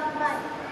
Mạnh.